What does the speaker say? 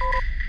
you